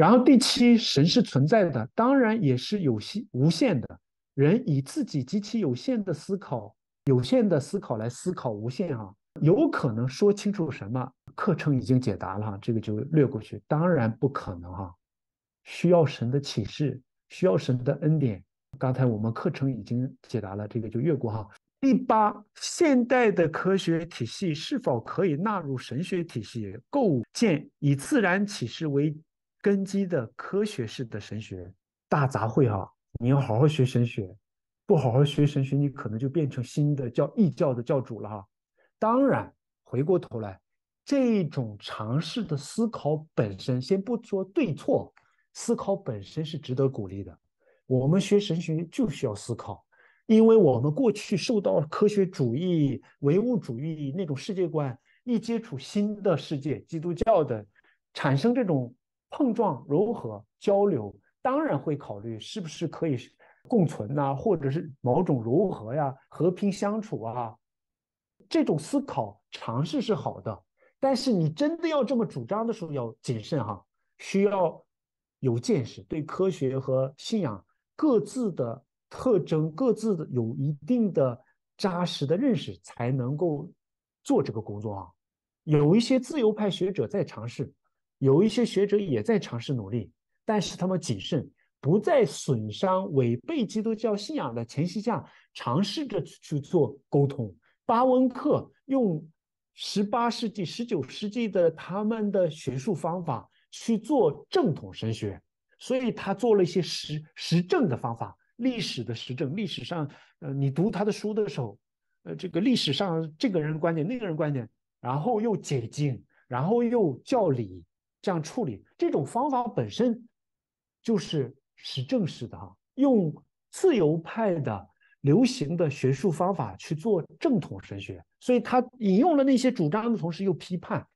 然后第七，神是存在的，当然也是有限无限的。人以自己极其有限的思考、有限的思考来思考无限啊，有可能说清楚什么？课程已经解答了，这个就略过去。当然不可能哈，需要神的启示，需要神的恩典。刚才我们课程已经解答了，这个就越过哈。第八，现代的科学体系是否可以纳入神学体系，构建以自然启示为根基的科学式的神学？大杂烩哈。你要好好学神学，不好好学神学，你可能就变成新的教异教的教主了哈。当然，回过头来，这种尝试的思考本身，先不说对错，思考本身是值得鼓励的。我们学神学就需要思考，因为我们过去受到科学主义、唯物主义那种世界观，一接触新的世界，基督教的，产生这种碰撞、融合、交流。当然会考虑是不是可以共存呐，或者是某种融合呀、和平相处啊，这种思考尝试是好的。但是你真的要这么主张的时候，要谨慎哈，需要有见识，对科学和信仰各自的特征、各自的有一定的扎实的认识，才能够做这个工作啊。有一些自由派学者在尝试，有一些学者也在尝试努力。但是他们谨慎，不在损伤、违背基督教信仰的前提下，尝试着去做沟通。巴温克用十八世纪、十九世纪的他们的学术方法去做正统神学，所以他做了一些实实证的方法，历史的实证。历史上，呃，你读他的书的时候，呃，这个历史上这个人观点、那个人观点，然后又解经，然后又教理，这样处理，这种方法本身。就是实证式的哈，用自由派的流行的学术方法去做正统神学，所以他引用了那些主张的同时又批判。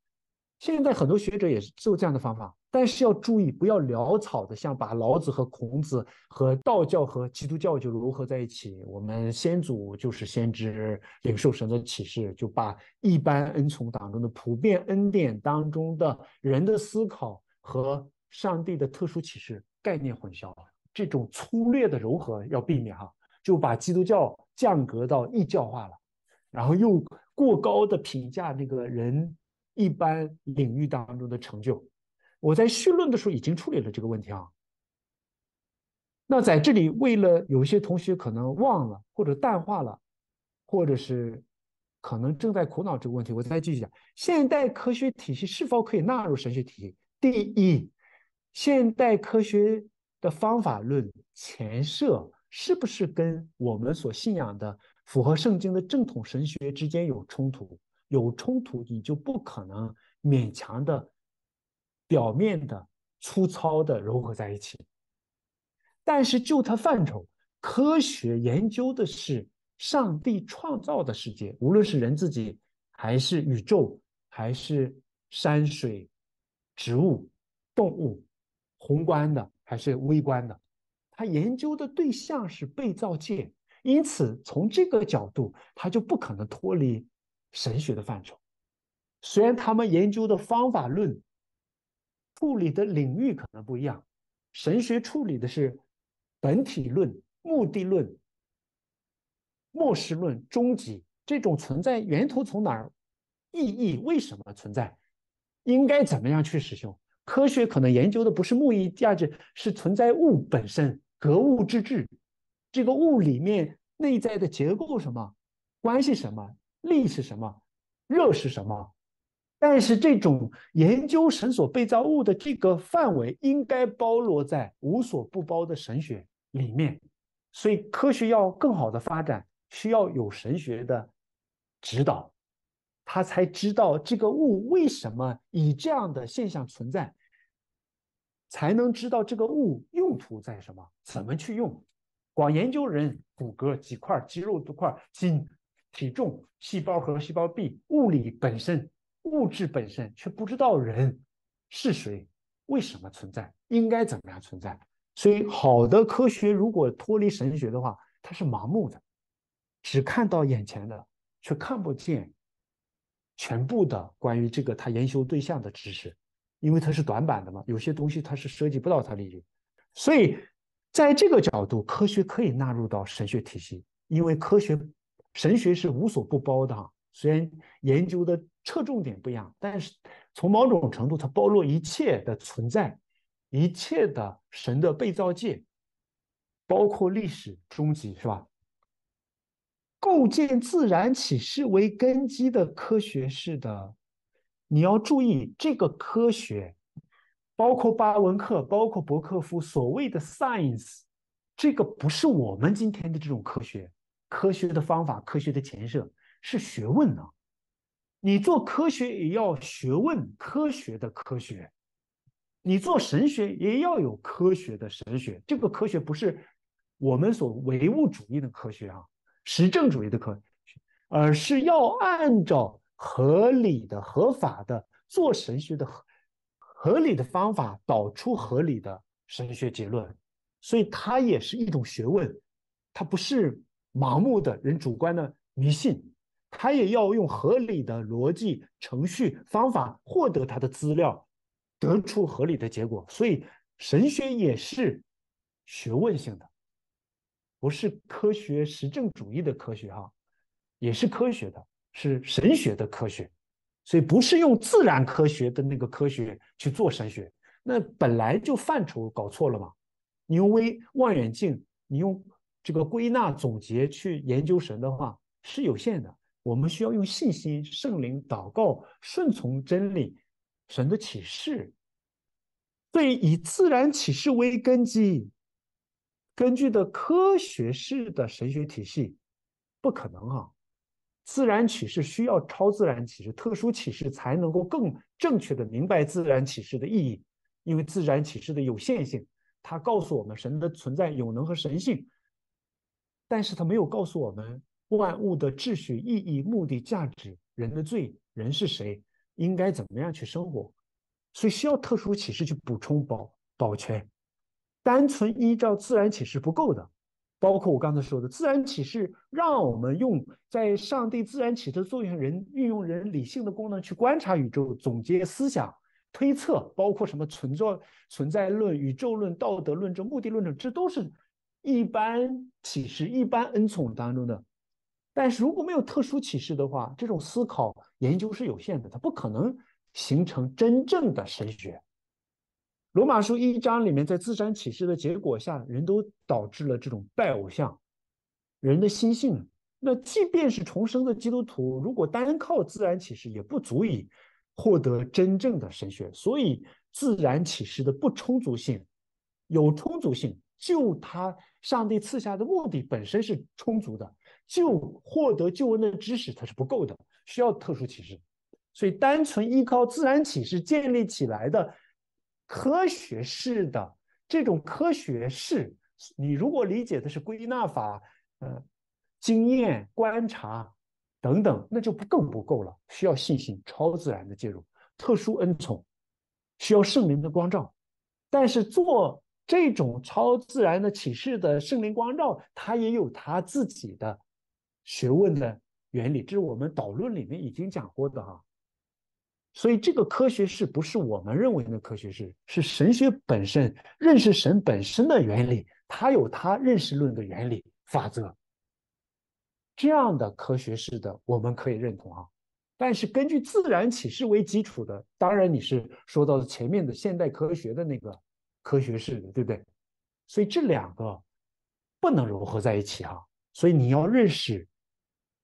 现在很多学者也是做这样的方法，但是要注意不要潦草的像把老子和孔子和道教和基督教就融合在一起。我们先祖就是先知领受神的启示，就把一般恩宠当中的普遍恩典当中的人的思考和上帝的特殊启示。概念混淆了，这种粗略的柔和要避免哈，就把基督教降格到异教化了，然后又过高的评价那个人一般领域当中的成就。我在绪论的时候已经处理了这个问题啊。那在这里，为了有些同学可能忘了或者淡化了，或者是可能正在苦恼这个问题，我再继续讲：现代科学体系是否可以纳入神学体系？第一。现代科学的方法论前设是不是跟我们所信仰的符合圣经的正统神学之间有冲突？有冲突，你就不可能勉强的、表面的、粗糙的融合在一起。但是就它范畴，科学研究的是上帝创造的世界，无论是人自己，还是宇宙，还是山水、植物、动物。宏观的还是微观的，他研究的对象是被造界，因此从这个角度，他就不可能脱离神学的范畴。虽然他们研究的方法论、处理的领域可能不一样，神学处理的是本体论、目的论、末世论、终极这种存在源头从哪儿，意义为什么存在，应该怎么样去使用。科学可能研究的不是目的价值，是存在物本身，格物致知。这个物里面内在的结构什么，关系什么，力是什么，热是什么。但是这种研究神所被造物的这个范围，应该包罗在无所不包的神学里面。所以科学要更好的发展，需要有神学的指导。他才知道这个物为什么以这样的现象存在，才能知道这个物用途在什么，怎么去用。光研究人骨骼几块、肌肉多块、筋、体重、细胞核、细胞壁、物理本身、物质本身，却不知道人是谁、为什么存在、应该怎么样存在。所以，好的科学如果脱离神学的话，它是盲目的，只看到眼前的，却看不见。全部的关于这个他研究对象的知识，因为它是短板的嘛，有些东西它是涉及不到它利益，所以在这个角度，科学可以纳入到神学体系，因为科学神学是无所不包的哈。虽然研究的侧重点不一样，但是从某种程度，它包罗一切的存在，一切的神的被造界，包括历史终极，是吧？构建自然启示为根基的科学式的。你要注意，这个科学，包括巴文克，包括伯克夫所谓的 science，这个不是我们今天的这种科学，科学的方法，科学的前设是学问呢。你做科学也要学问，科学的科学；你做神学也要有科学的神学。这个科学不是我们所唯物主义的科学啊，实证主义的科学，而是要按照。合理的、合法的做神学的合合理的方法，导出合理的神学结论，所以它也是一种学问，它不是盲目的人主观的迷信，他也要用合理的逻辑、程序、方法获得他的资料，得出合理的结果。所以神学也是学问性的，不是科学实证主义的科学哈，也是科学的。是神学的科学，所以不是用自然科学的那个科学去做神学，那本来就范畴搞错了嘛。你用微望远镜，你用这个归纳总结去研究神的话是有限的。我们需要用信心、圣灵、祷告、顺从真理、神的启示。所以自然启示为根基，根据的科学式的神学体系不可能啊。自然启示需要超自然启示、特殊启示才能够更正确的明白自然启示的意义，因为自然启示的有限性，它告诉我们神的存在、有能和神性，但是它没有告诉我们万物的秩序、意义、目的、价值、人的罪、人是谁、应该怎么样去生活，所以需要特殊启示去补充保保全，单纯依照自然启示不够的。包括我刚才说的自然启示，让我们用在上帝自然启示作用人运用人理性的功能去观察宇宙、总结思想、推测，包括什么存在存在论、宇宙论、道德论证、目的论证，这都是一般启示、一般恩宠当中的。但是如果没有特殊启示的话，这种思考研究是有限的，它不可能形成真正的神学。罗马书一章里面，在自然启示的结果下，人都导致了这种拜偶像，人的心性。那即便是重生的基督徒，如果单靠自然启示，也不足以获得真正的神学。所以，自然启示的不充足性，有充足性，就他上帝赐下的目的本身是充足的，就获得救恩的知识，它是不够的，需要特殊启示。所以，单纯依靠自然启示建立起来的。科学式的这种科学式，你如果理解的是归纳法，呃，经验、观察等等，那就不更不够了。需要信心、超自然的介入、特殊恩宠，需要圣灵的光照。但是做这种超自然的启示的圣灵光照，它也有它自己的学问的原理，这是我们导论里面已经讲过的哈。所以，这个科学是不是我们认为的科学是？是神学本身认识神本身的原理，它有它认识论的原理法则。这样的科学式的，我们可以认同啊。但是，根据自然启示为基础的，当然你是说到前面的现代科学的那个科学式的，对不对？所以这两个不能融合在一起哈。所以你要认识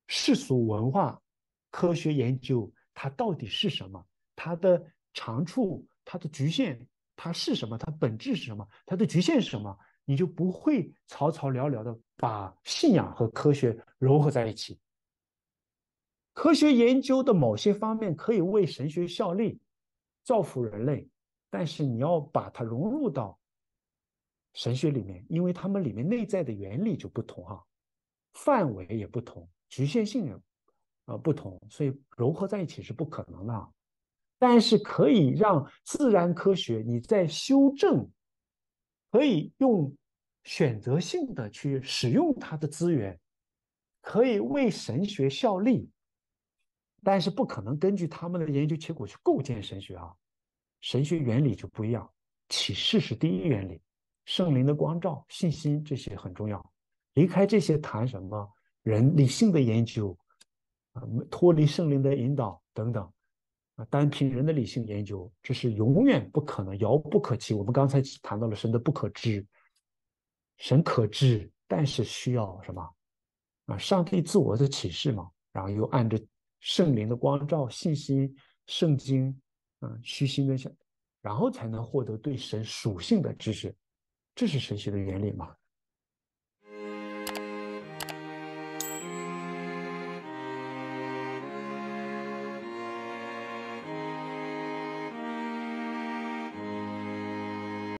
世俗文化科学研究。它到底是什么？它的长处、它的局限，它是什么？它本质是什么？它的局限是什么？你就不会草草了了的把信仰和科学融合在一起。科学研究的某些方面可以为神学效力，造福人类，但是你要把它融入到神学里面，因为它们里面内在的原理就不同哈，范围也不同，局限性也。呃，不同，所以融合在一起是不可能的，但是可以让自然科学你在修正，可以用选择性的去使用它的资源，可以为神学效力，但是不可能根据他们的研究结果去构建神学啊，神学原理就不一样，启示是第一原理，圣灵的光照、信心这些很重要。离开这些谈什么人理性的研究啊，脱离圣灵的引导等等啊，单凭人的理性研究，这是永远不可能、遥不可及。我们刚才谈到了神的不可知，神可知，但是需要什么啊？上帝自我的启示嘛，然后又按着圣灵的光照、信心、圣经啊，虚心的想，然后才能获得对神属性的知识，这是神学的原理吗。